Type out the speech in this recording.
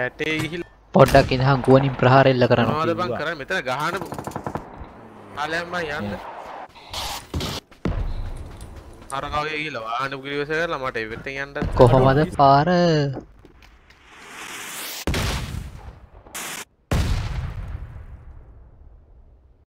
ඇටේ ඉහිල් පොඩ්ඩක් ඉඳහන් ගුවනින් ප්‍රහාරෙල්ල කරනවා මොනවද බං කරන්නේ? මෙතන ගහන ආලයන් බං යන්න. අර කවගේ ගිහලා වාහන පුකිරිවස කරලා මට ඉවෙට යන්න. කොහොමද පාර?